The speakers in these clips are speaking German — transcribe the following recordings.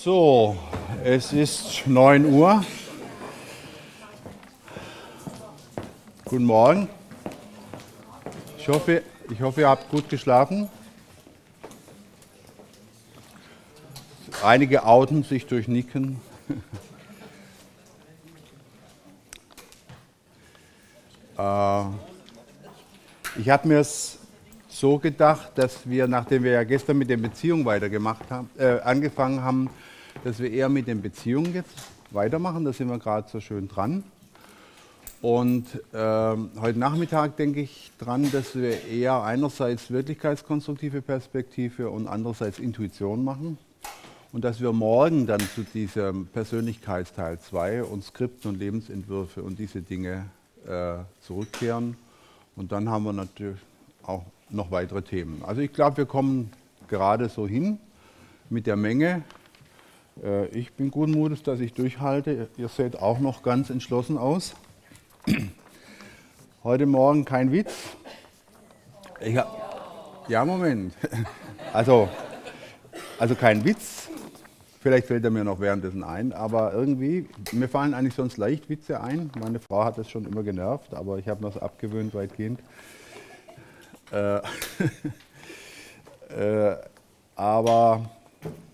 So, es ist 9 Uhr. Guten Morgen. Ich hoffe, ich hoffe, ihr habt gut geschlafen. Einige outen sich durch Nicken. Äh, ich habe mir es so gedacht, dass wir, nachdem wir ja gestern mit den Beziehungen weitergemacht haben, äh, angefangen haben, dass wir eher mit den Beziehungen jetzt weitermachen. Da sind wir gerade so schön dran. Und äh, heute Nachmittag denke ich dran, dass wir eher einerseits wirklichkeitskonstruktive Perspektive und andererseits Intuition machen. Und dass wir morgen dann zu diesem Persönlichkeitsteil 2 und Skripten und Lebensentwürfe und diese Dinge äh, zurückkehren. Und dann haben wir natürlich auch noch weitere Themen. Also ich glaube, wir kommen gerade so hin mit der Menge. Äh, ich bin guten Mutes, dass ich durchhalte. Ihr seht auch noch ganz entschlossen aus. Heute Morgen kein Witz. Hab, ja, Moment. Also, also kein Witz. Vielleicht fällt er mir noch währenddessen ein, aber irgendwie, mir fallen eigentlich sonst leicht Witze ein. Meine Frau hat das schon immer genervt, aber ich habe mir das abgewöhnt weitgehend. Äh, äh, aber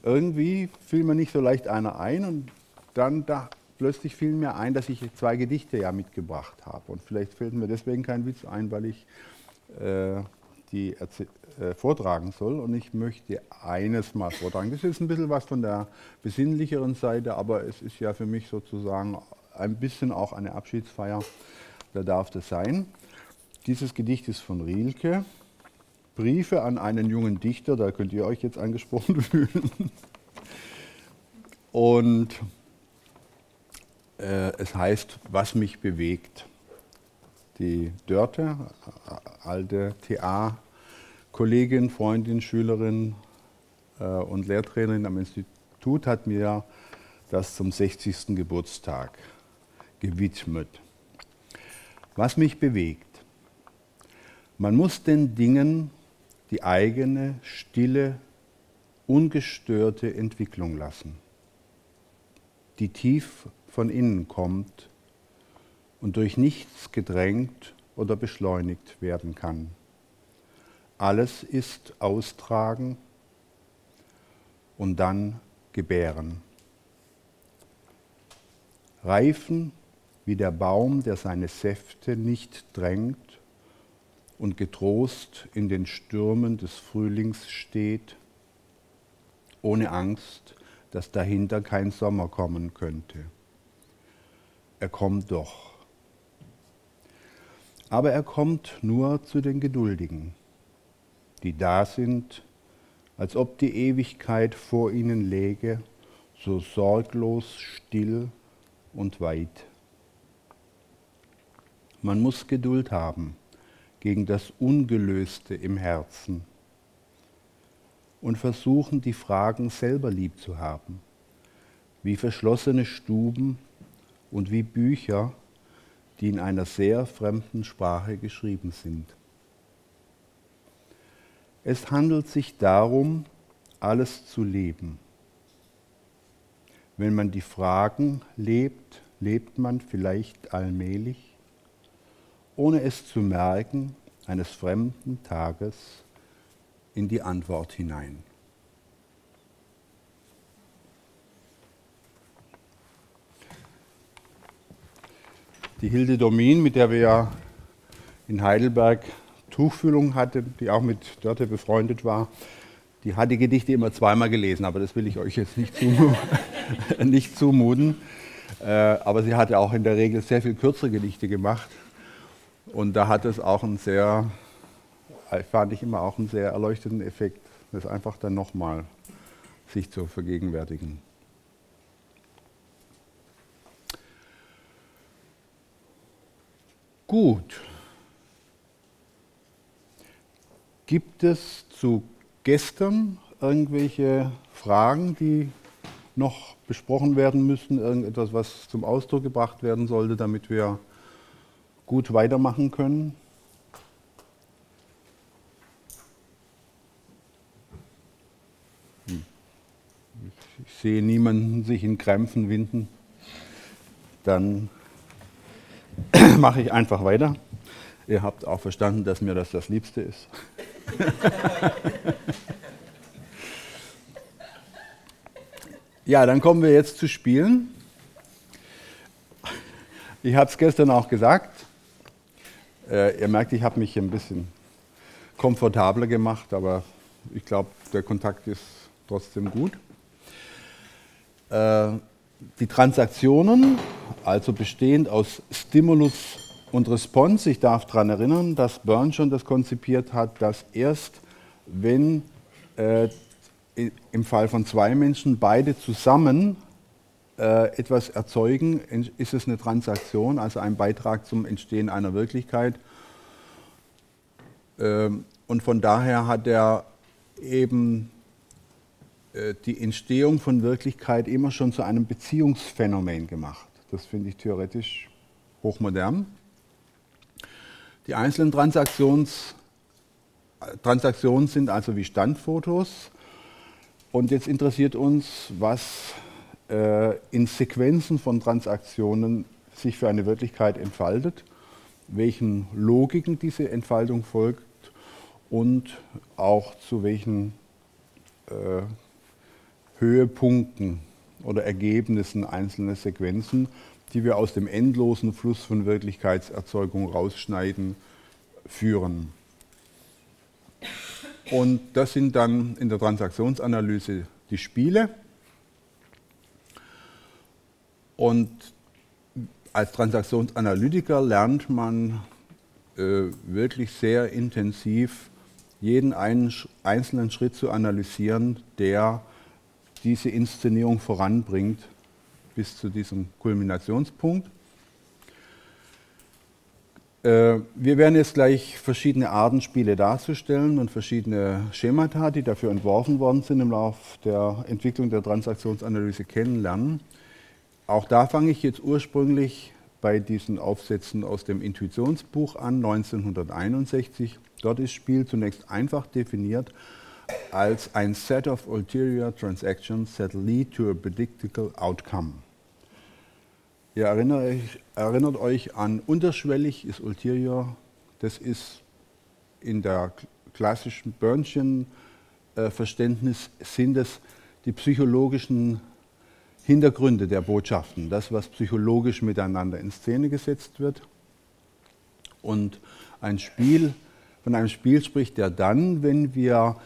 irgendwie fiel mir nicht so leicht einer ein und dann da, plötzlich fiel mir ein, dass ich zwei Gedichte ja mitgebracht habe. Und vielleicht fällt mir deswegen kein Witz ein, weil ich äh, die äh, vortragen soll. Und ich möchte eines mal vortragen. Das ist ein bisschen was von der besinnlicheren Seite, aber es ist ja für mich sozusagen ein bisschen auch eine Abschiedsfeier. Da darf das sein. Dieses Gedicht ist von Rilke. Briefe an einen jungen Dichter, da könnt ihr euch jetzt angesprochen fühlen. Und äh, es heißt, was mich bewegt. Die Dörte, alte TA-Kollegin, Freundin, Schülerin äh, und Lehrtrainerin am Institut, hat mir das zum 60. Geburtstag gewidmet. Was mich bewegt. Man muss den Dingen die eigene, stille, ungestörte Entwicklung lassen, die tief von innen kommt und durch nichts gedrängt oder beschleunigt werden kann. Alles ist austragen und dann gebären. Reifen wie der Baum, der seine Säfte nicht drängt und getrost in den Stürmen des Frühlings steht, ohne Angst, dass dahinter kein Sommer kommen könnte. Er kommt doch. Aber er kommt nur zu den Geduldigen, die da sind, als ob die Ewigkeit vor ihnen läge, so sorglos, still und weit. Man muss Geduld haben gegen das Ungelöste im Herzen und versuchen, die Fragen selber lieb zu haben, wie verschlossene Stuben und wie Bücher, die in einer sehr fremden Sprache geschrieben sind. Es handelt sich darum, alles zu leben. Wenn man die Fragen lebt, lebt man vielleicht allmählich ohne es zu merken, eines fremden Tages in die Antwort hinein. Die Hilde Domin, mit der wir ja in Heidelberg Tuchfühlung hatten, die auch mit Dörte befreundet war, die hat die Gedichte immer zweimal gelesen, aber das will ich euch jetzt nicht, zumuten. nicht zumuten. Äh, aber sie hat ja auch in der Regel sehr viel kürzere Gedichte gemacht. Und da hat es auch einen sehr, fand ich immer auch einen sehr erleuchteten Effekt, das einfach dann nochmal sich zu vergegenwärtigen. Gut. Gibt es zu gestern irgendwelche Fragen, die noch besprochen werden müssen? Irgendetwas, was zum Ausdruck gebracht werden sollte, damit wir gut weitermachen können. Hm. Ich sehe niemanden sich in Krämpfen winden, dann mache ich einfach weiter. Ihr habt auch verstanden, dass mir das das Liebste ist. ja, dann kommen wir jetzt zu Spielen. Ich habe es gestern auch gesagt. Äh, ihr merkt, ich habe mich ein bisschen komfortabler gemacht, aber ich glaube, der Kontakt ist trotzdem gut. Äh, die Transaktionen, also bestehend aus Stimulus und Response, ich darf daran erinnern, dass Byrne schon das konzipiert hat, dass erst wenn äh, im Fall von zwei Menschen beide zusammen etwas erzeugen, ist es eine Transaktion, also ein Beitrag zum Entstehen einer Wirklichkeit. Ähm, und von daher hat er eben äh, die Entstehung von Wirklichkeit immer schon zu einem Beziehungsphänomen gemacht. Das finde ich theoretisch hochmodern. Die einzelnen Transaktions, Transaktionen sind also wie Standfotos. Und jetzt interessiert uns, was äh, in Sequenzen von Transaktionen sich für eine Wirklichkeit entfaltet, welchen Logiken diese Entfaltung folgt und auch zu welchen äh, Höhepunkten oder Ergebnissen einzelner Sequenzen, die wir aus dem endlosen Fluss von Wirklichkeitserzeugung rausschneiden, führen. Und das sind dann in der Transaktionsanalyse die Spiele. Und als Transaktionsanalytiker lernt man äh, wirklich sehr intensiv jeden einen, einzelnen Schritt zu analysieren, der diese Inszenierung voranbringt bis zu diesem Kulminationspunkt. Äh, wir werden jetzt gleich verschiedene Arten Spiele darzustellen und verschiedene Schemata, die dafür entworfen worden sind, im Laufe der Entwicklung der Transaktionsanalyse kennenlernen. Auch da fange ich jetzt ursprünglich bei diesen Aufsätzen aus dem Intuitionsbuch an, 1961. Dort ist Spiel zunächst einfach definiert als ein Set of ulterior transactions that lead to a predictable outcome. Ihr erinnert euch, erinnert euch an unterschwellig ist ulterior, das ist in der klassischen Börnchen-Verständnis sind es die psychologischen Hintergründe der Botschaften, das, was psychologisch miteinander in Szene gesetzt wird. Und ein Spiel, von einem Spiel spricht er dann, wenn wir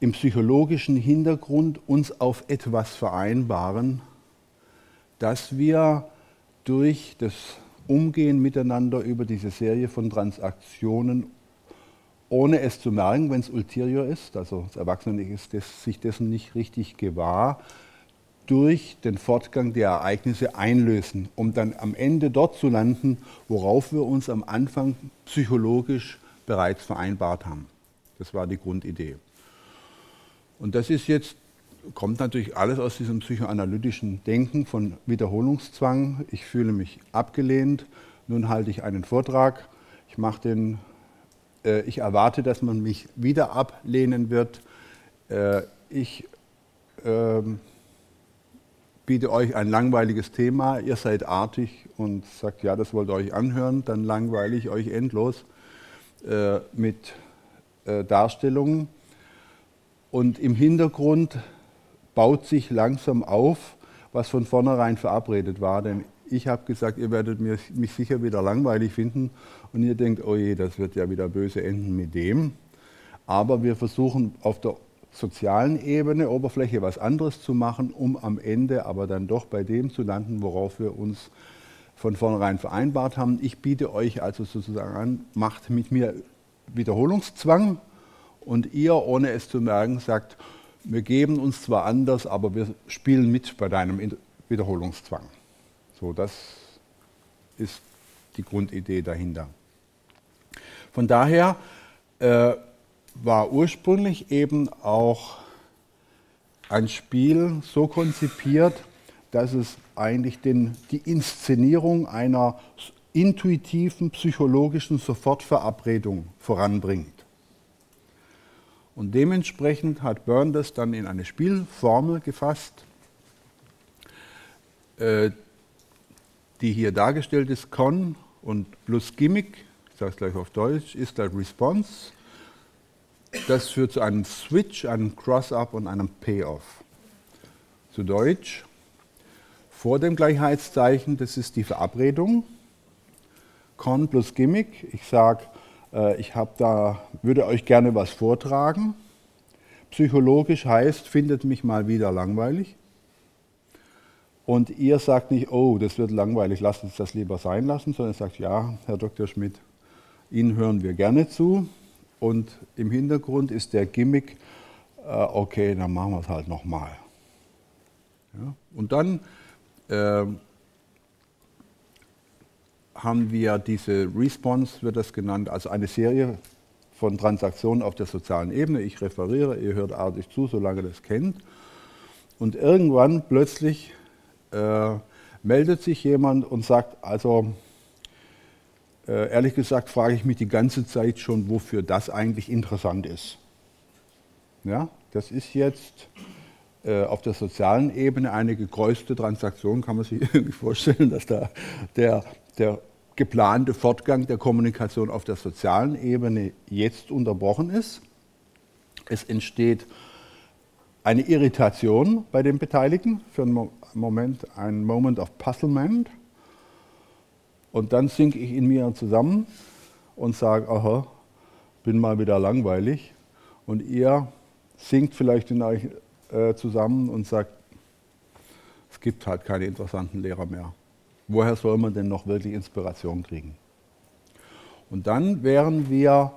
im psychologischen Hintergrund uns auf etwas vereinbaren, dass wir durch das Umgehen miteinander über diese Serie von Transaktionen, ohne es zu merken, wenn es ulterior ist, also das Erwachsene ist des, sich dessen nicht richtig gewahr, durch den Fortgang der Ereignisse einlösen, um dann am Ende dort zu landen, worauf wir uns am Anfang psychologisch bereits vereinbart haben. Das war die Grundidee. Und das ist jetzt, kommt natürlich alles aus diesem psychoanalytischen Denken von Wiederholungszwang. Ich fühle mich abgelehnt, nun halte ich einen Vortrag, ich mache den, äh, ich erwarte, dass man mich wieder ablehnen wird. Äh, ich äh, biete euch ein langweiliges Thema, ihr seid artig und sagt, ja, das wollt ihr euch anhören, dann langweile ich euch endlos äh, mit äh, Darstellungen. Und im Hintergrund baut sich langsam auf, was von vornherein verabredet war. Denn ich habe gesagt, ihr werdet mich sicher wieder langweilig finden. Und ihr denkt, oh je, das wird ja wieder böse enden mit dem. Aber wir versuchen auf der sozialen Ebene, Oberfläche was anderes zu machen, um am Ende aber dann doch bei dem zu landen, worauf wir uns von vornherein vereinbart haben. Ich biete euch also sozusagen an, macht mit mir Wiederholungszwang und ihr, ohne es zu merken, sagt, wir geben uns zwar anders, aber wir spielen mit bei deinem Wiederholungszwang. So, das ist die Grundidee dahinter. Von daher äh, war ursprünglich eben auch ein Spiel so konzipiert, dass es eigentlich den, die Inszenierung einer intuitiven psychologischen Sofortverabredung voranbringt. Und dementsprechend hat Byrne das dann in eine Spielformel gefasst, äh, die hier dargestellt ist, Con und plus Gimmick, ich sage es gleich auf Deutsch, ist gleich Response. Das führt zu einem Switch, einem Cross-Up und einem Payoff. Zu Deutsch, vor dem Gleichheitszeichen, das ist die Verabredung. Con plus Gimmick, ich sage, äh, ich da, würde euch gerne was vortragen. Psychologisch heißt, findet mich mal wieder langweilig. Und ihr sagt nicht, oh, das wird langweilig, lasst uns das lieber sein lassen, sondern sagt, ja, Herr Dr. Schmidt, Ihnen hören wir gerne zu. Und im Hintergrund ist der Gimmick, äh, okay, dann machen wir es halt nochmal. Ja? Und dann äh, haben wir diese Response, wird das genannt, also eine Serie von Transaktionen auf der sozialen Ebene. Ich referiere, ihr hört artig zu, solange ihr das kennt. Und irgendwann plötzlich äh, meldet sich jemand und sagt, also äh, ehrlich gesagt frage ich mich die ganze Zeit schon, wofür das eigentlich interessant ist. Ja, das ist jetzt äh, auf der sozialen Ebene eine gekreuzte Transaktion, kann man sich irgendwie vorstellen, dass da der, der geplante Fortgang der Kommunikation auf der sozialen Ebene jetzt unterbrochen ist. Es entsteht eine Irritation bei den Beteiligten für einen Moment, ein Moment of Puzzlement. Und dann sinke ich in mir zusammen und sage, aha, bin mal wieder langweilig. Und ihr sinkt vielleicht in euch äh, zusammen und sagt, es gibt halt keine interessanten Lehrer mehr. Woher soll man denn noch wirklich Inspiration kriegen? Und dann wären wir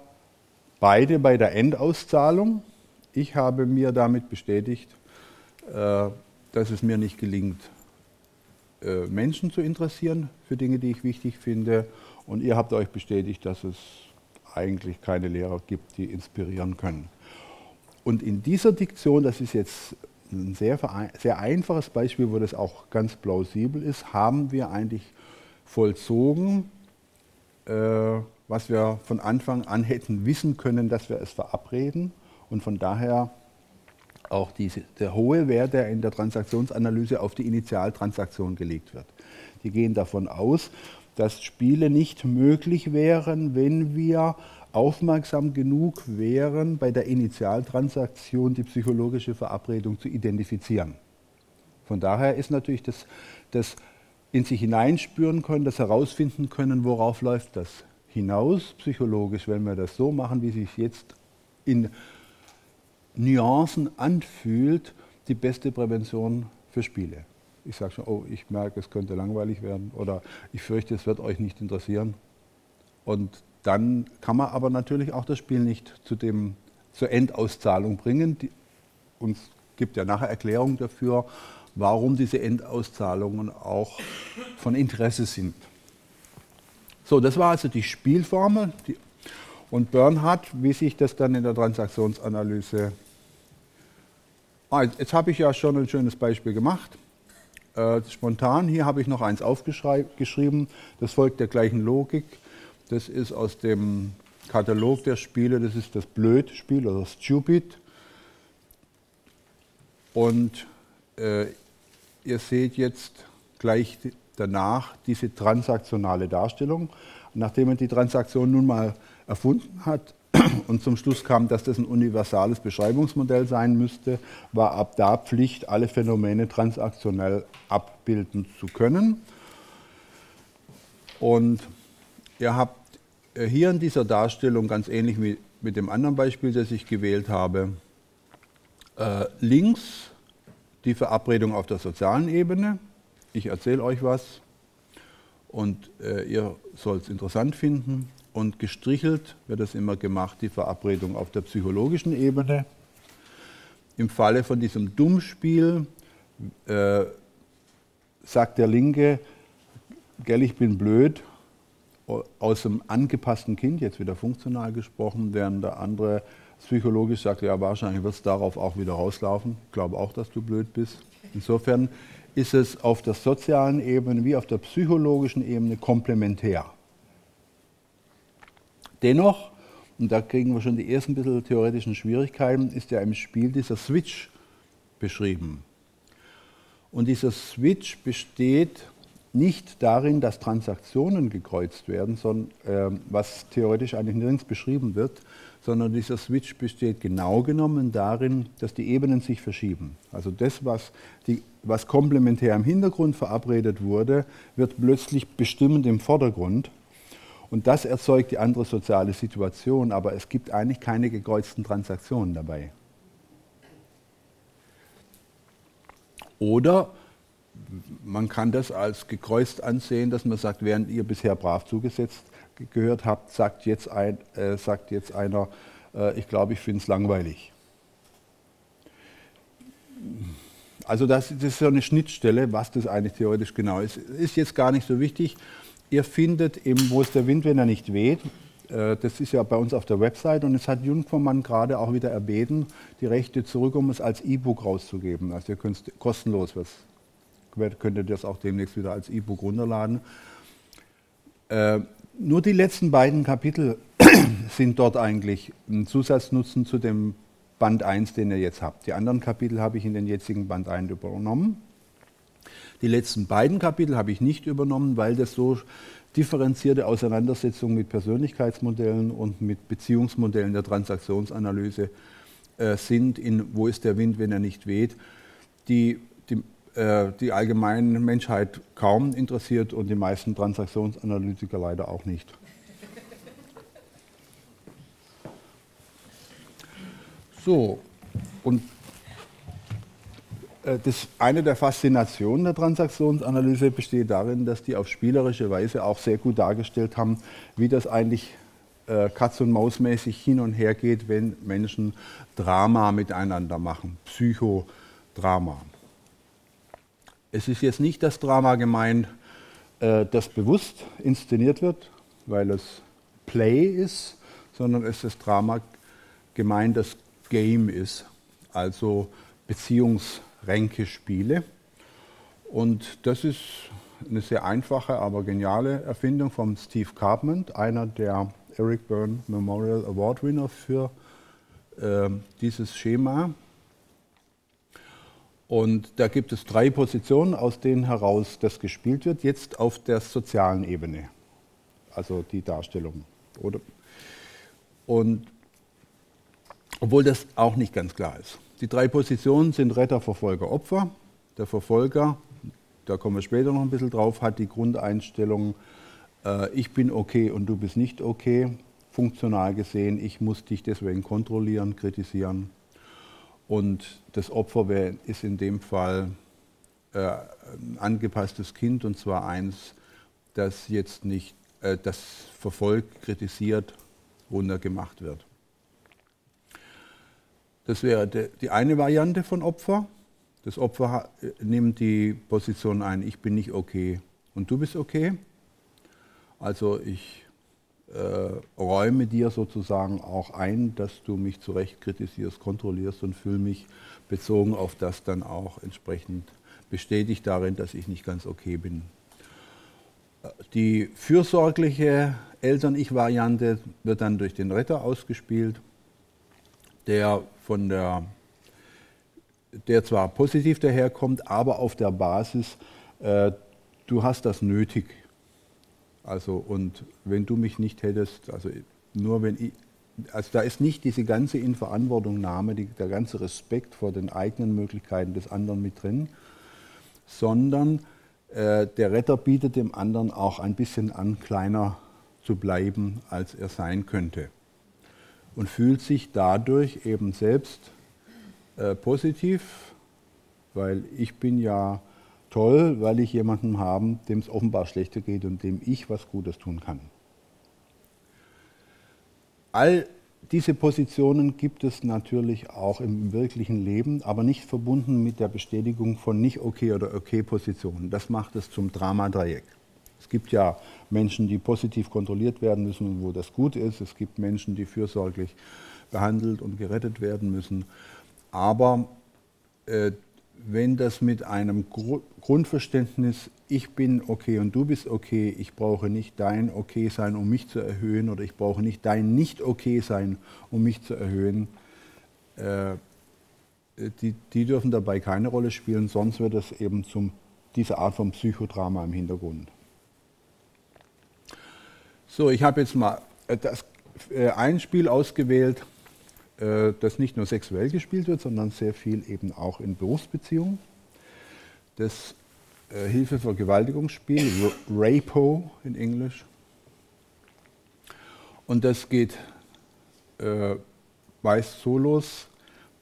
beide bei der Endauszahlung ich habe mir damit bestätigt, äh, dass es mir nicht gelingt, äh, Menschen zu interessieren für Dinge, die ich wichtig finde. Und ihr habt euch bestätigt, dass es eigentlich keine Lehrer gibt, die inspirieren können. Und in dieser Diktion, das ist jetzt ein sehr, sehr einfaches Beispiel, wo das auch ganz plausibel ist, haben wir eigentlich vollzogen, äh, was wir von Anfang an hätten wissen können, dass wir es verabreden und von daher auch diese, der hohe Wert, der in der Transaktionsanalyse auf die Initialtransaktion gelegt wird. Die gehen davon aus, dass Spiele nicht möglich wären, wenn wir aufmerksam genug wären, bei der Initialtransaktion die psychologische Verabredung zu identifizieren. Von daher ist natürlich das, das in sich hineinspüren können, das herausfinden können, worauf läuft das hinaus psychologisch, wenn wir das so machen, wie sich jetzt in Nuancen anfühlt, die beste Prävention für Spiele. Ich sage schon, oh, ich merke, es könnte langweilig werden oder ich fürchte, es wird euch nicht interessieren. Und dann kann man aber natürlich auch das Spiel nicht zu dem, zur Endauszahlung bringen. Die, uns gibt ja nachher Erklärungen dafür, warum diese Endauszahlungen auch von Interesse sind. So, das war also die Spielformel. Die, und Bernhard, wie sich das dann in der Transaktionsanalyse Ah, jetzt habe ich ja schon ein schönes Beispiel gemacht. Äh, spontan, hier habe ich noch eins aufgeschrieben. Das folgt der gleichen Logik. Das ist aus dem Katalog der Spiele. Das ist das Blöd-Spiel oder Stupid. Und äh, ihr seht jetzt gleich danach diese transaktionale Darstellung. Nachdem man die Transaktion nun mal erfunden hat, und zum Schluss kam, dass das ein universales Beschreibungsmodell sein müsste, war ab da Pflicht, alle Phänomene transaktionell abbilden zu können. Und ihr habt hier in dieser Darstellung, ganz ähnlich wie mit dem anderen Beispiel, das ich gewählt habe, äh, links die Verabredung auf der sozialen Ebene. Ich erzähle euch was und äh, ihr sollt es interessant finden und gestrichelt wird das immer gemacht, die Verabredung auf der psychologischen Ebene. Im Falle von diesem Dummspiel äh, sagt der Linke, gell, ich bin blöd, aus dem angepassten Kind, jetzt wieder funktional gesprochen, während der andere psychologisch sagt, ja, wahrscheinlich wird es darauf auch wieder rauslaufen. Ich glaube auch, dass du blöd bist. Insofern ist es auf der sozialen Ebene wie auf der psychologischen Ebene komplementär. Dennoch, und da kriegen wir schon die ersten bisschen theoretischen Schwierigkeiten, ist ja im Spiel dieser Switch beschrieben. Und dieser Switch besteht nicht darin, dass Transaktionen gekreuzt werden, sondern, äh, was theoretisch eigentlich nirgends beschrieben wird, sondern dieser Switch besteht genau genommen darin, dass die Ebenen sich verschieben. Also das, was, die, was komplementär im Hintergrund verabredet wurde, wird plötzlich bestimmend im Vordergrund. Und das erzeugt die andere soziale Situation, aber es gibt eigentlich keine gekreuzten Transaktionen dabei. Oder man kann das als gekreuzt ansehen, dass man sagt, während ihr bisher brav zugesetzt gehört habt, sagt jetzt, ein, äh, sagt jetzt einer, äh, ich glaube, ich finde es langweilig. Also das, das, ist so eine Schnittstelle, was das eigentlich theoretisch genau ist. Ist jetzt gar nicht so wichtig. Ihr findet eben, wo ist der Wind, wenn er nicht weht. Äh, das ist ja bei uns auf der Website und es hat Jungfermann gerade auch wieder erbeten, die Rechte zurück, um es als E-Book rauszugeben. Also ihr könnt kostenlos was, könnt ihr das auch demnächst wieder als E-Book runterladen. Äh, nur die letzten beiden Kapitel sind dort eigentlich ein Zusatznutzen zu dem Band 1, den ihr jetzt habt. Die anderen Kapitel habe ich in den jetzigen Band 1 übernommen. Die letzten beiden Kapitel habe ich nicht übernommen, weil das so differenzierte Auseinandersetzungen mit Persönlichkeitsmodellen und mit Beziehungsmodellen der Transaktionsanalyse äh, sind, in Wo ist der Wind, wenn er nicht weht, die die äh, die allgemeine Menschheit kaum interessiert und die meisten Transaktionsanalytiker leider auch nicht. So, und das, eine der Faszinationen der Transaktionsanalyse besteht darin, dass die auf spielerische Weise auch sehr gut dargestellt haben, wie das eigentlich äh, Katz- und Maus-mäßig hin und her geht, wenn Menschen Drama miteinander machen, Psychodrama. Es ist jetzt nicht das Drama gemeint, äh, das bewusst inszeniert wird, weil es Play ist, sondern es ist das Drama gemeint, das Game ist, also Beziehungsränkespiele. Und das ist eine sehr einfache, aber geniale Erfindung von Steve Carpment, einer der Eric Byrne Memorial Award Winner für äh, dieses Schema. Und da gibt es drei Positionen, aus denen heraus das gespielt wird, jetzt auf der sozialen Ebene. Also die Darstellung. Oder? Und obwohl das auch nicht ganz klar ist. Die drei Positionen sind Retter, Verfolger, Opfer. Der Verfolger, da kommen wir später noch ein bisschen drauf, hat die Grundeinstellung, äh, ich bin okay und du bist nicht okay. Funktional gesehen, ich muss dich deswegen kontrollieren, kritisieren, und das Opfer wär, ist in dem Fall äh, ein angepasstes Kind und zwar eins, das jetzt nicht, äh, das verfolgt, kritisiert, runtergemacht wird. Das wäre die eine Variante von Opfer. Das Opfer nimmt die Position ein, ich bin nicht okay und du bist okay. Also ich äh, räume dir sozusagen auch ein, dass du mich zu Recht kritisierst, kontrollierst und fühle mich bezogen auf das dann auch entsprechend bestätigt darin, dass ich nicht ganz okay bin. Die fürsorgliche Eltern-Ich-Variante wird dann durch den Retter ausgespielt, der von der der zwar positiv daherkommt, aber auf der Basis, äh, du hast das nötig, also und wenn du mich nicht hättest, also nur wenn ich, also da ist nicht diese ganze Inverantwortungnahme, die, der ganze Respekt vor den eigenen Möglichkeiten des anderen mit drin, sondern äh, der Retter bietet dem anderen auch ein bisschen an, kleiner zu bleiben, als er sein könnte. Und fühlt sich dadurch eben selbst äh, positiv, weil ich bin ja toll, weil ich jemanden habe, dem es offenbar schlechter geht und dem ich was Gutes tun kann. All diese Positionen gibt es natürlich auch im wirklichen Leben, aber nicht verbunden mit der Bestätigung von nicht okay oder okay Positionen. Das macht es zum Dramadreieck. Es gibt ja Menschen, die positiv kontrolliert werden müssen und wo das gut ist. Es gibt Menschen, die fürsorglich behandelt und gerettet werden müssen. Aber äh, wenn das mit einem Grundverständnis, ich bin okay und du bist okay, ich brauche nicht dein Okay sein, um mich zu erhöhen, oder ich brauche nicht dein Nicht-Okay sein, um mich zu erhöhen, äh, äh, die, die dürfen dabei keine Rolle spielen, sonst wird es eben zum diese Art von Psychodrama im Hintergrund. So, ich habe jetzt mal äh, das, äh, ein Spiel ausgewählt, äh, das nicht nur sexuell gespielt wird, sondern sehr viel eben auch in Berufsbeziehungen. Das äh, Hilfe für Vergewaltigungsspiel, RAPO in Englisch. Und das geht äh, meist so los,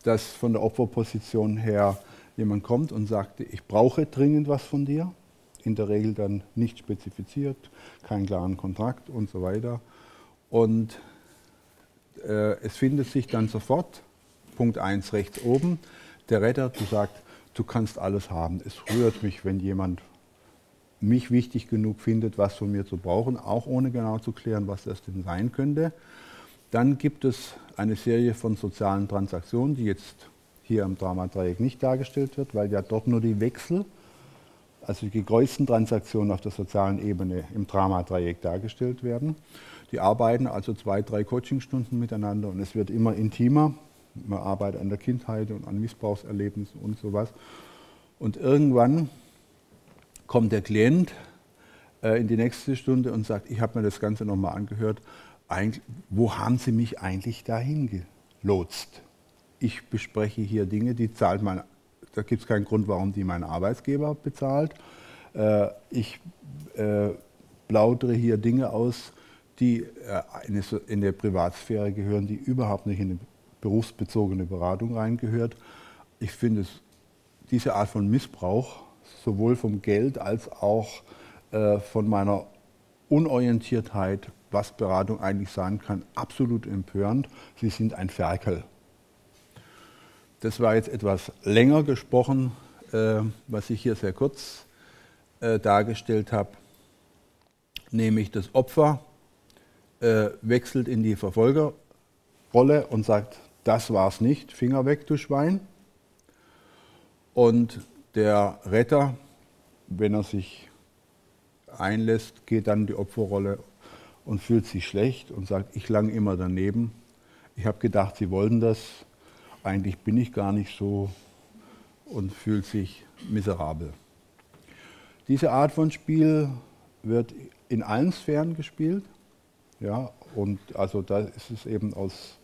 dass von der Opferposition her jemand kommt und sagt, ich brauche dringend was von dir, in der Regel dann nicht spezifiziert, keinen klaren Kontrakt und so weiter. Und äh, es findet sich dann sofort, Punkt 1 rechts oben, der Retter, du sagst, du kannst alles haben. Es rührt mich, wenn jemand mich wichtig genug findet, was von mir zu brauchen, auch ohne genau zu klären, was das denn sein könnte. Dann gibt es eine Serie von sozialen Transaktionen, die jetzt hier im Dramadreieck nicht dargestellt wird, weil ja dort nur die Wechsel, also die größten Transaktionen auf der sozialen Ebene im Dramadreieck dargestellt werden. Die arbeiten also zwei, drei Coachingstunden miteinander und es wird immer intimer. Man arbeitet an der Kindheit und an Missbrauchserlebnissen und sowas. Und irgendwann kommt der Klient äh, in die nächste Stunde und sagt, ich habe mir das Ganze nochmal angehört, Eig wo haben Sie mich eigentlich dahin gelotst? Ich bespreche hier Dinge, die zahlt mein, da gibt es keinen Grund, warum die mein Arbeitsgeber bezahlt. Äh, ich äh, plaudere hier Dinge aus, die äh, in der Privatsphäre gehören, die überhaupt nicht in eine berufsbezogene Beratung reingehört. Ich finde diese Art von Missbrauch, sowohl vom Geld als auch von meiner Unorientiertheit, was Beratung eigentlich sein kann, absolut empörend. Sie sind ein Ferkel. Das war jetzt etwas länger gesprochen, äh, was ich hier sehr kurz äh, dargestellt habe, nämlich das Opfer äh, wechselt in die Verfolgerrolle und sagt, das war's nicht, Finger weg, du Schwein. Und der Retter, wenn er sich einlässt, geht dann in die Opferrolle und fühlt sich schlecht und sagt, ich lang immer daneben. Ich habe gedacht, sie wollten das, eigentlich bin ich gar nicht so und fühlt sich miserabel. Diese Art von Spiel wird in allen Sphären gespielt. Ja, und also da ist es eben aus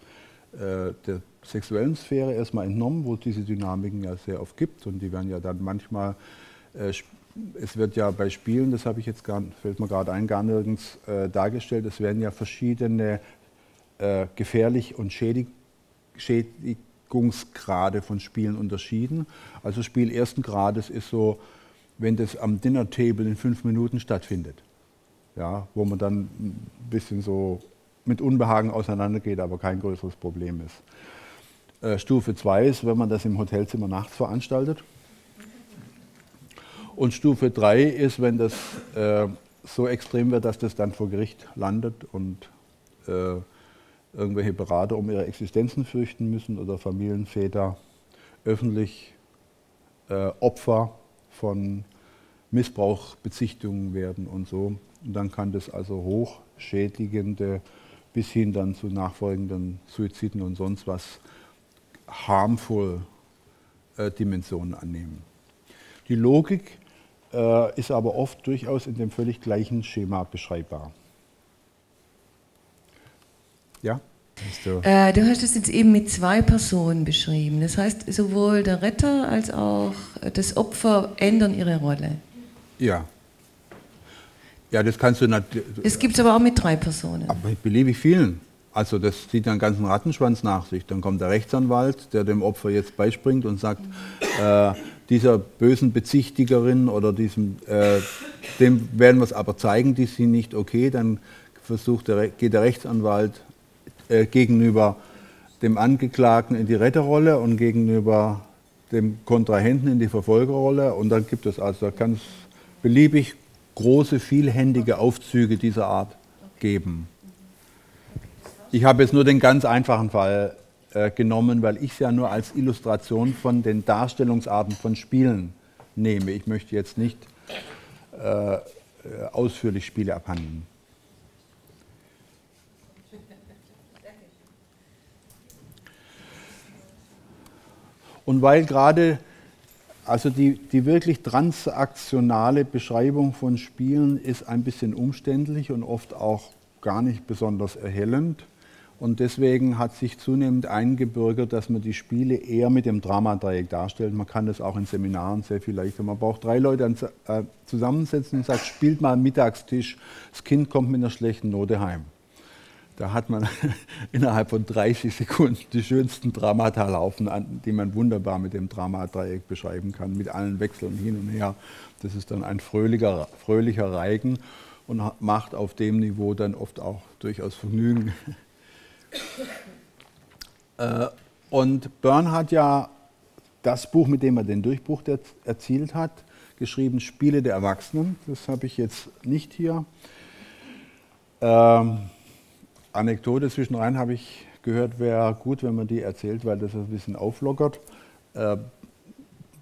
äh, der sexuellen Sphäre erstmal entnommen, wo es diese Dynamiken ja sehr oft gibt. Und die werden ja dann manchmal, äh, es wird ja bei Spielen, das habe ich jetzt gar, fällt mir gerade ein, gar nirgends äh, dargestellt, es werden ja verschiedene äh, gefährlich und schädig, Schädigungsgrade von Spielen unterschieden. Also Spiel ersten Grades ist so, wenn das am Dinner Table in fünf Minuten stattfindet ja, wo man dann ein bisschen so mit Unbehagen auseinandergeht, aber kein größeres Problem ist. Äh, Stufe 2 ist, wenn man das im Hotelzimmer nachts veranstaltet. Und Stufe 3 ist, wenn das äh, so extrem wird, dass das dann vor Gericht landet und äh, irgendwelche Berater um ihre Existenzen fürchten müssen oder Familienväter öffentlich äh, Opfer von Missbrauchsbezichtungen werden und so. Und dann kann das also hochschädigende bis hin dann zu nachfolgenden Suiziden und sonst was harmful äh, Dimensionen annehmen. Die Logik äh, ist aber oft durchaus in dem völlig gleichen Schema beschreibbar. Ja? Du? Äh, du hast es jetzt eben mit zwei Personen beschrieben. Das heißt, sowohl der Retter als auch das Opfer ändern ihre Rolle. Ja. Ja, das kannst du natürlich. Es gibt es aber auch mit drei Personen. Aber mit beliebig vielen. Also das zieht einen ganzen Rattenschwanz nach sich. Dann kommt der Rechtsanwalt, der dem Opfer jetzt beispringt und sagt, äh, dieser bösen Bezichtigerin oder diesem, äh, dem werden wir es aber zeigen, die sind nicht okay. Dann versucht der, geht der Rechtsanwalt äh, gegenüber dem Angeklagten in die Retterrolle und gegenüber dem Kontrahenten in die Verfolgerrolle. Und dann gibt es also ganz beliebig große, vielhändige Aufzüge dieser Art geben. Ich habe jetzt nur den ganz einfachen Fall äh, genommen, weil ich es ja nur als Illustration von den Darstellungsarten von Spielen nehme. Ich möchte jetzt nicht äh, ausführlich Spiele abhandeln. Und weil gerade also die, die wirklich transaktionale Beschreibung von Spielen ist ein bisschen umständlich und oft auch gar nicht besonders erhellend. Und deswegen hat sich zunehmend eingebürgert, dass man die Spiele eher mit dem Dramadreieck darstellt. Man kann das auch in Seminaren sehr viel leichter. Man braucht drei Leute äh, zusammensetzen und sagt, spielt mal Mittagstisch, das Kind kommt mit einer schlechten Note heim. Da hat man innerhalb von 30 Sekunden die schönsten Dramata laufen, die man wunderbar mit dem Dramadreieck beschreiben kann, mit allen Wechseln hin und her. Das ist dann ein fröhlicher, fröhlicher Reigen und macht auf dem Niveau dann oft auch durchaus Vergnügen. Äh, und Byrne hat ja das Buch, mit dem er den Durchbruch erzielt hat, geschrieben, Spiele der Erwachsenen. Das habe ich jetzt nicht hier. Ähm, Anekdote zwischenrein habe ich gehört, wäre gut, wenn man die erzählt, weil das ein bisschen auflockert. Äh,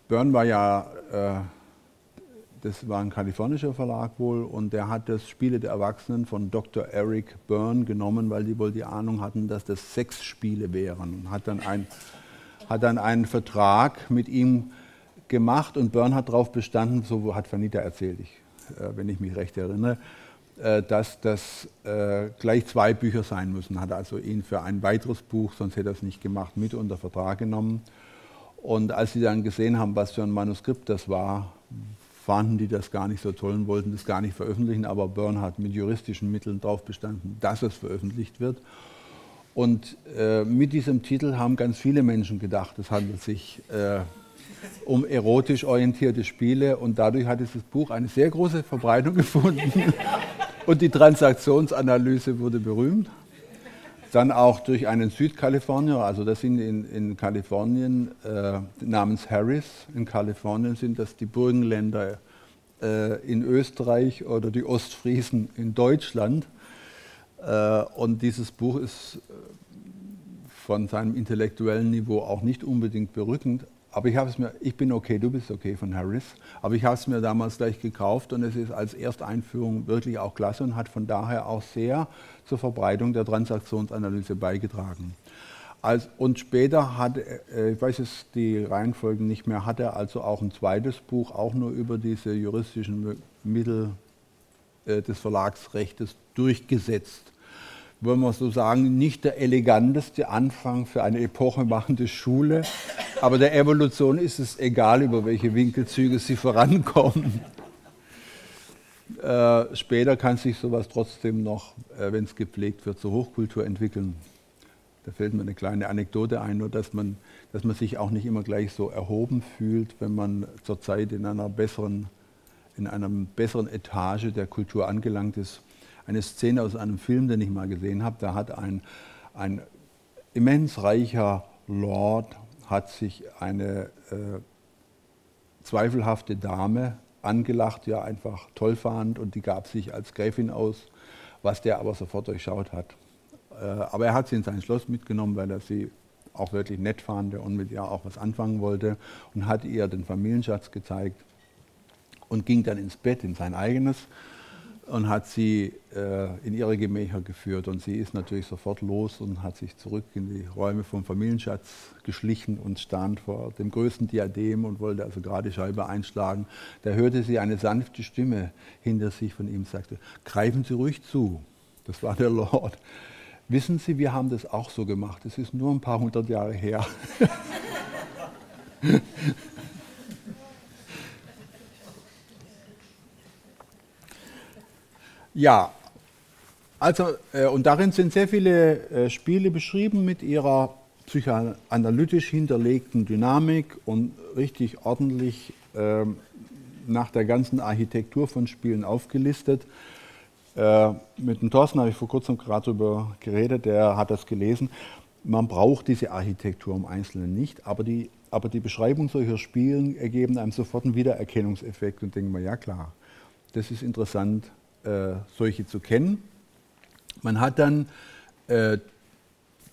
Byrne war ja äh, das war ein kalifornischer Verlag wohl, und der hat das Spiele der Erwachsenen von Dr. Eric Byrne genommen, weil die wohl die Ahnung hatten, dass das sechs Spiele wären. Und hat dann, ein, hat dann einen Vertrag mit ihm gemacht und Byrne hat darauf bestanden, so hat Vanita erzählt, ich, äh, wenn ich mich recht erinnere, dass das äh, gleich zwei Bücher sein müssen. Hat also ihn für ein weiteres Buch, sonst hätte er es nicht gemacht, mit unter Vertrag genommen. Und als sie dann gesehen haben, was für ein Manuskript das war, fanden die das gar nicht so toll und wollten das gar nicht veröffentlichen, aber Byrne hat mit juristischen Mitteln darauf bestanden, dass es veröffentlicht wird. Und äh, mit diesem Titel haben ganz viele Menschen gedacht, es handelt sich äh, um erotisch orientierte Spiele und dadurch hat dieses Buch eine sehr große Verbreitung gefunden und die Transaktionsanalyse wurde berühmt. Dann auch durch einen Südkalifornier, also das sind in, in Kalifornien äh, namens Harris, in Kalifornien sind das die Burgenländer äh, in Österreich oder die Ostfriesen in Deutschland. Äh, und dieses Buch ist äh, von seinem intellektuellen Niveau auch nicht unbedingt berückend, aber ich, mir, ich bin okay, du bist okay von Harris. Aber ich habe es mir damals gleich gekauft und es ist als Ersteinführung wirklich auch klasse und hat von daher auch sehr zur Verbreitung der Transaktionsanalyse beigetragen. Als, und später hat, äh, ich weiß es die Reihenfolgen nicht mehr, hat er also auch ein zweites Buch, auch nur über diese juristischen Mittel äh, des Verlagsrechtes durchgesetzt wollen wir so sagen, nicht der eleganteste Anfang für eine epochemachende Schule, aber der Evolution ist es egal, über welche Winkelzüge sie vorankommen. Äh, später kann sich sowas trotzdem noch, äh, wenn es gepflegt wird, zur Hochkultur entwickeln. Da fällt mir eine kleine Anekdote ein, nur dass man, dass man sich auch nicht immer gleich so erhoben fühlt, wenn man zurzeit in einer besseren, in einer besseren Etage der Kultur angelangt ist eine Szene aus einem Film, den ich mal gesehen habe. Da hat ein, ein immens reicher Lord hat sich eine äh, zweifelhafte Dame angelacht, ja einfach toll fand und die gab sich als Gräfin aus, was der aber sofort durchschaut hat. Äh, aber er hat sie in sein Schloss mitgenommen, weil er sie auch wirklich nett fand und mit ihr auch was anfangen wollte und hat ihr den Familienschatz gezeigt und ging dann ins Bett, in sein eigenes und hat sie äh, in ihre Gemächer geführt. Und sie ist natürlich sofort los und hat sich zurück in die Räume vom Familienschatz geschlichen und stand vor dem größten Diadem und wollte also gerade die Scheibe einschlagen. Da hörte sie eine sanfte Stimme hinter sich von ihm, sagte, greifen Sie ruhig zu. Das war der Lord. Wissen Sie, wir haben das auch so gemacht. Es ist nur ein paar hundert Jahre her. Ja, also, äh, und darin sind sehr viele äh, Spiele beschrieben mit ihrer psychoanalytisch hinterlegten Dynamik und richtig ordentlich äh, nach der ganzen Architektur von Spielen aufgelistet. Äh, mit dem Thorsten habe ich vor kurzem gerade darüber geredet, der hat das gelesen. Man braucht diese Architektur im Einzelnen nicht, aber die, aber die Beschreibung solcher Spielen ergeben einem sofort einen Wiedererkennungseffekt und denken wir, ja klar, das ist interessant, äh, solche zu kennen. Man hat dann äh,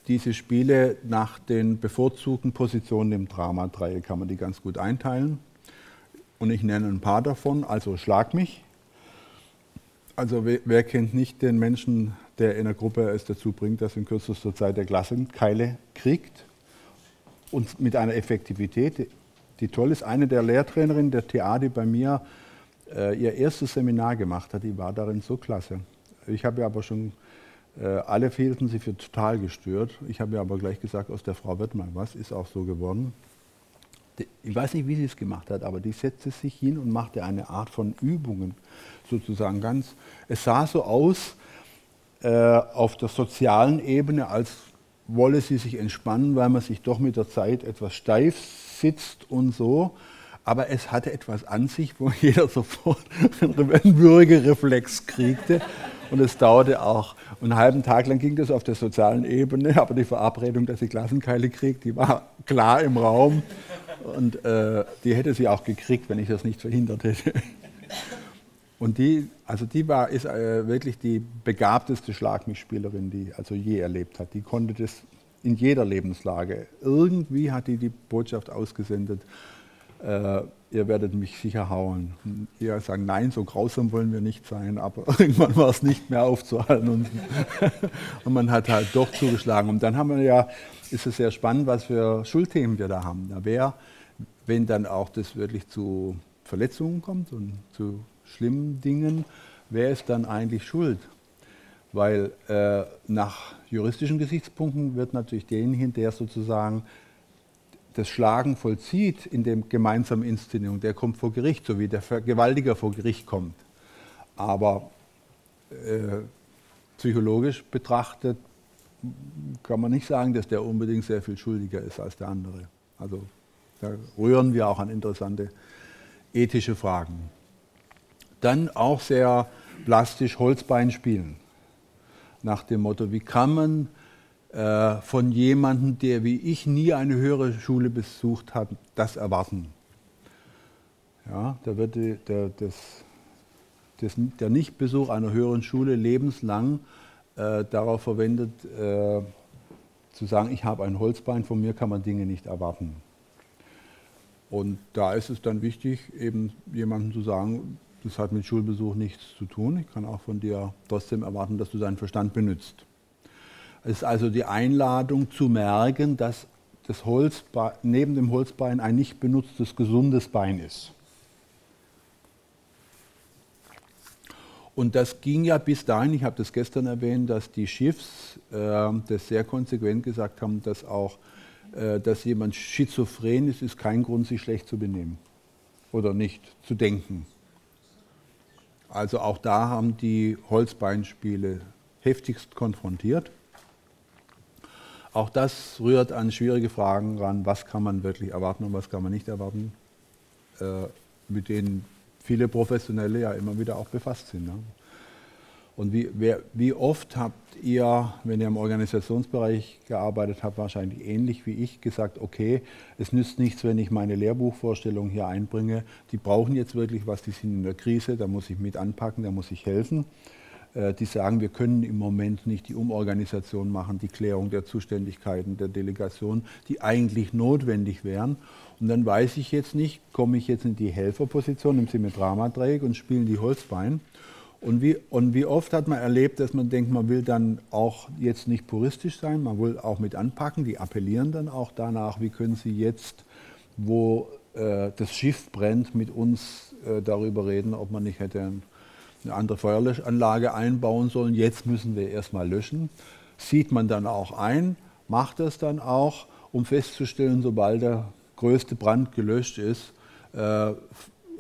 diese Spiele nach den bevorzugten Positionen im Drama-Dreieck, kann man die ganz gut einteilen. Und ich nenne ein paar davon, also Schlag mich. Also wer, wer kennt nicht den Menschen, der in der Gruppe es dazu bringt, dass in kürzester Zeit der Klassenkeile kriegt? und mit einer Effektivität, die toll ist. Eine der Lehrtrainerinnen der die bei mir ihr erstes Seminar gemacht hat, die war darin so klasse. Ich habe aber schon, äh, alle fehlten sie für total gestört. Ich habe aber gleich gesagt, aus der Frau wird mal was, ist auch so geworden. Ich weiß nicht, wie sie es gemacht hat, aber die setzte sich hin und machte eine Art von Übungen, sozusagen ganz. Es sah so aus äh, auf der sozialen Ebene, als wolle sie sich entspannen, weil man sich doch mit der Zeit etwas steif sitzt und so. Aber es hatte etwas an sich, wo jeder sofort einen Würgereflex kriegte. Und es dauerte auch einen halben Tag lang ging das auf der sozialen Ebene, aber die Verabredung, dass sie Klassenkeile kriegt, die war klar im Raum. Und äh, die hätte sie auch gekriegt, wenn ich das nicht verhindert hätte. Und die, also die war, ist äh, wirklich die begabteste Schlagmichspielerin, die also je erlebt hat. Die konnte das in jeder Lebenslage. Irgendwie hat die die Botschaft ausgesendet, äh, ihr werdet mich sicher hauen. Ihr sagen, nein, so grausam wollen wir nicht sein, aber irgendwann war es nicht mehr aufzuhalten und, und, man hat halt doch zugeschlagen. Und dann haben wir ja, ist es sehr spannend, was für Schuldthemen wir da haben. Na, wer, wenn dann auch das wirklich zu Verletzungen kommt und zu schlimmen Dingen, wer ist dann eigentlich schuld? Weil äh, nach juristischen Gesichtspunkten wird natürlich derjenige, der sozusagen das Schlagen vollzieht in der gemeinsamen Inszenierung, der kommt vor Gericht, so wie der Vergewaltiger vor Gericht kommt. Aber äh, psychologisch betrachtet kann man nicht sagen, dass der unbedingt sehr viel schuldiger ist als der andere. Also da rühren wir auch an interessante ethische Fragen. Dann auch sehr plastisch Holzbein spielen. Nach dem Motto, wie kann man von jemandem, der wie ich nie eine höhere Schule besucht hat, das erwarten. Ja, da wird die, der, das, das, der Nichtbesuch einer höheren Schule lebenslang äh, darauf verwendet, äh, zu sagen, ich habe ein Holzbein, von mir kann man Dinge nicht erwarten. Und da ist es dann wichtig, eben jemandem zu sagen, das hat mit Schulbesuch nichts zu tun. Ich kann auch von dir trotzdem erwarten, dass du deinen Verstand benutzt. Es ist also die Einladung zu merken, dass das Holzbein, neben dem Holzbein ein nicht benutztes, gesundes Bein ist. Und das ging ja bis dahin, ich habe das gestern erwähnt, dass die Schiffs äh, das sehr konsequent gesagt haben, dass auch, äh, dass jemand schizophren ist, ist kein Grund, sich schlecht zu benehmen oder nicht zu denken. Also auch da haben die Holzbeinspiele heftigst konfrontiert. Auch das rührt an schwierige Fragen ran, was kann man wirklich erwarten und was kann man nicht erwarten, äh, mit denen viele Professionelle ja immer wieder auch befasst sind. Ne? Und wie, wer, wie, oft habt ihr, wenn ihr im Organisationsbereich gearbeitet habt, wahrscheinlich ähnlich wie ich, gesagt, okay, es nützt nichts, wenn ich meine Lehrbuchvorstellung hier einbringe. Die brauchen jetzt wirklich was, die sind in der Krise, da muss ich mit anpacken, da muss ich helfen. Äh, die sagen, wir können im Moment nicht die Umorganisation machen, die Klärung der Zuständigkeiten der Delegation, die eigentlich notwendig wären. Und dann weiß ich jetzt nicht, komme ich jetzt in die Helferposition im Symmetramadreieck und spiele die Holzbein. Und wie, und wie oft hat man erlebt, dass man denkt, man will dann auch jetzt nicht puristisch sein, man will auch mit anpacken, die appellieren dann auch danach, wie können sie jetzt, wo äh, das Schiff brennt, mit uns äh, darüber reden, ob man nicht hätte ein eine andere Feuerlöschanlage einbauen sollen. Jetzt müssen wir erstmal löschen. Sieht man dann auch ein, macht das dann auch, um festzustellen, sobald der größte Brand gelöscht ist, äh,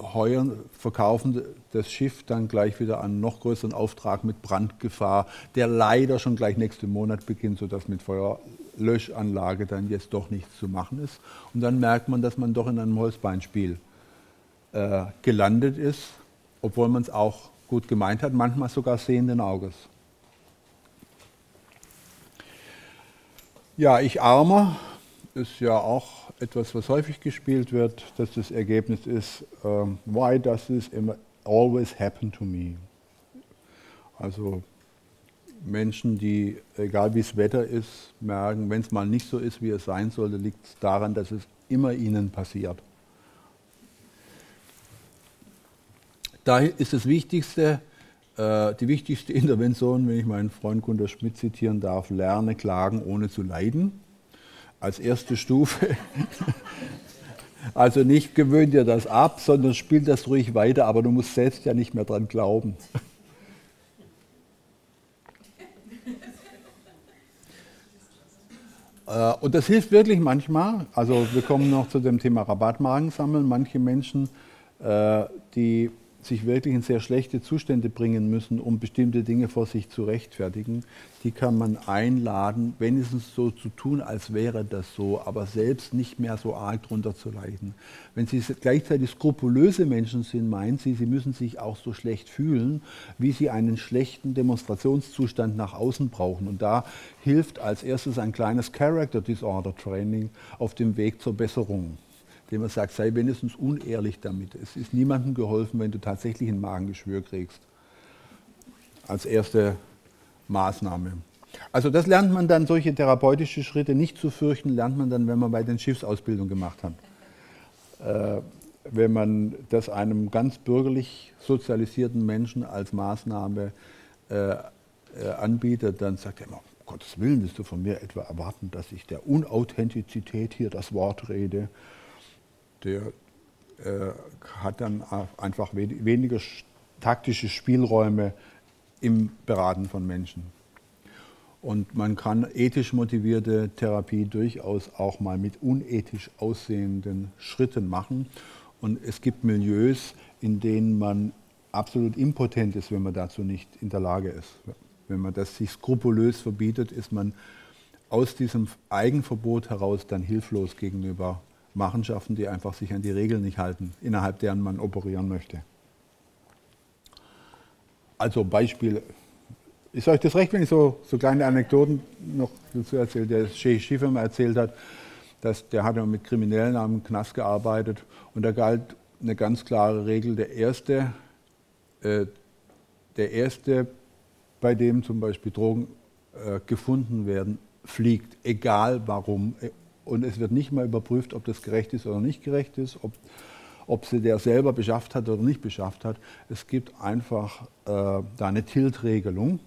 heuern, verkaufen das Schiff dann gleich wieder einen noch größeren Auftrag mit Brandgefahr, der leider schon gleich nächsten Monat beginnt, sodass mit Feuerlöschanlage dann jetzt doch nichts zu machen ist. Und dann merkt man, dass man doch in einem Holzbeinspiel äh, gelandet ist, obwohl man es auch gut gemeint hat, manchmal sogar sehenden Auges. Ja, ich armer ist ja auch etwas, was häufig gespielt wird, dass das Ergebnis ist, um, why does this always happen to me? Also Menschen, die, egal wie das Wetter ist, merken, wenn es mal nicht so ist, wie es sein sollte, liegt es daran, dass es immer ihnen passiert. Da ist das Wichtigste, äh, die wichtigste Intervention, wenn ich meinen Freund Gunter Schmidt zitieren darf, lerne klagen ohne zu leiden. als erste Stufe. Also nicht gewöhn dir das ab, sondern spiel das ruhig weiter, aber du musst selbst ja nicht mehr dran glauben. Äh, und das hilft wirklich manchmal. Also wir kommen noch zu dem Thema Rabattmarken sammeln. Manche Menschen, äh, die sich wirklich in sehr schlechte Zustände bringen müssen, um bestimmte Dinge vor sich zu rechtfertigen, die kann man einladen, wenigstens so zu tun, als wäre das so, aber selbst nicht mehr so arg drunter zu leiden. Wenn Sie gleichzeitig skrupulöse Menschen sind, meinen Sie, Sie müssen sich auch so schlecht fühlen, wie Sie einen schlechten Demonstrationszustand nach außen brauchen. Und da hilft als erstes ein kleines Character Disorder Training auf dem Weg zur Besserung dem man sagt, sei wenigstens unehrlich damit. Es ist niemandem geholfen, wenn du tatsächlich ein Magengeschwür kriegst. Als erste Maßnahme. Also das lernt man dann, solche therapeutische Schritte nicht zu fürchten, lernt man dann, wenn man bei den Schiffsausbildungen gemacht hat. Äh, wenn man das einem ganz bürgerlich sozialisierten Menschen als Maßnahme äh, äh, anbietet, dann sagt er immer, um Gottes Willen, willst du von mir etwa erwarten, dass ich der Unauthentizität hier das Wort rede? Der äh, hat dann einfach weniger taktische Spielräume im Beraten von Menschen. Und man kann ethisch motivierte Therapie durchaus auch mal mit unethisch aussehenden Schritten machen. Und es gibt Milieus, in denen man absolut impotent ist, wenn man dazu nicht in der Lage ist. Wenn man das sich skrupulös verbietet, ist man aus diesem Eigenverbot heraus dann hilflos gegenüber Machenschaften, die einfach sich an die Regeln nicht halten, innerhalb deren man operieren möchte. Also Beispiel, ist euch das recht, wenn ich so, so kleine Anekdoten noch dazu erzähle? Der Sheikh Schiffer mal erzählt hat, dass der hat mit Kriminellen am Knast gearbeitet und da galt eine ganz klare Regel, der erste, äh, der erste, bei dem zum Beispiel Drogen äh, gefunden werden, fliegt, egal warum, und es wird nicht mal überprüft, ob das gerecht ist oder nicht gerecht ist, ob, ob sie der selber beschafft hat oder nicht beschafft hat. Es gibt einfach äh, da eine Tiltregelung,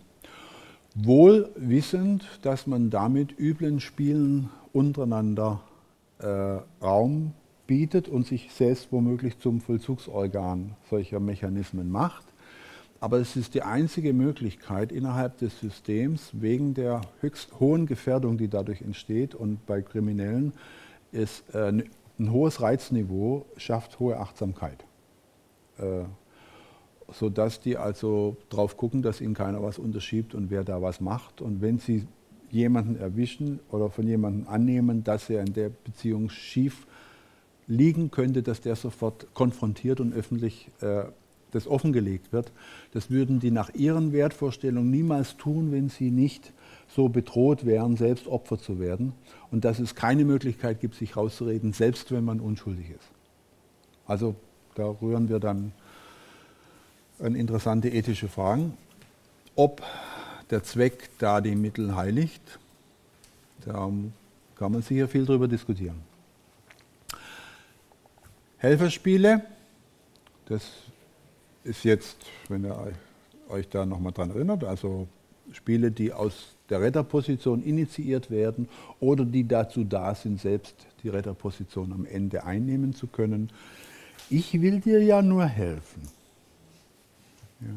wohl wissend, dass man damit üblen Spielen untereinander äh, Raum bietet und sich selbst womöglich zum Vollzugsorgan solcher Mechanismen macht. Aber es ist die einzige Möglichkeit innerhalb des Systems, wegen der höchst hohen Gefährdung, die dadurch entsteht und bei Kriminellen ist äh, ein hohes Reizniveau, schafft hohe Achtsamkeit. Äh, sodass die also drauf gucken, dass ihnen keiner was unterschiebt und wer da was macht. Und wenn sie jemanden erwischen oder von jemandem annehmen, dass er in der Beziehung schief liegen könnte, dass der sofort konfrontiert und öffentlich äh, das offengelegt wird. Das würden die nach ihren Wertvorstellungen niemals tun, wenn sie nicht so bedroht wären, selbst Opfer zu werden. Und dass es keine Möglichkeit gibt, sich rauszureden, selbst wenn man unschuldig ist. Also da rühren wir dann an interessante ethische Fragen. Ob der Zweck da die Mittel heiligt, da kann man sicher viel darüber diskutieren. Helferspiele, das ist jetzt, wenn ihr euch da nochmal dran erinnert, also Spiele, die aus der Retterposition initiiert werden oder die dazu da sind, selbst die Retterposition am Ende einnehmen zu können. Ich will dir ja nur helfen. Ja.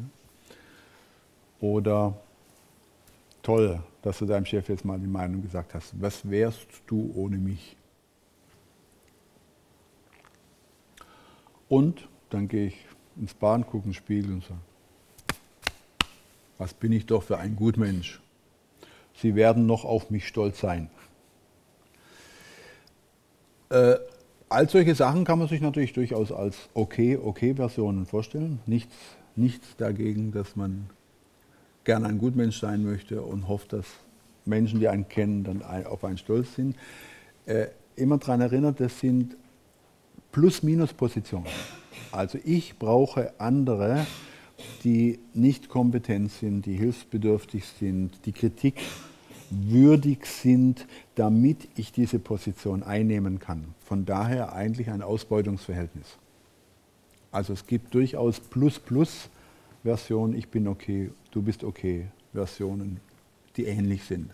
Oder toll, dass du deinem Chef jetzt mal die Meinung gesagt hast, was wärst du ohne mich? Und dann gehe ich ins Bahn gucken, Spiegel und sagen, was bin ich doch für ein Gutmensch. Sie werden noch auf mich stolz sein. Äh, all solche Sachen kann man sich natürlich durchaus als okay, okay Versionen vorstellen. Nichts, nichts dagegen, dass man gerne ein Gutmensch sein möchte und hofft, dass Menschen, die einen kennen, dann auf einen stolz sind. Äh, immer daran erinnert, das sind Plus-Minus-Positionen. Also ich brauche andere, die nicht kompetent sind, die hilfsbedürftig sind, die Kritik würdig sind, damit ich diese Position einnehmen kann. Von daher eigentlich ein Ausbeutungsverhältnis. Also es gibt durchaus Plus-Plus-Versionen, ich bin okay, du bist okay, Versionen, die ähnlich sind.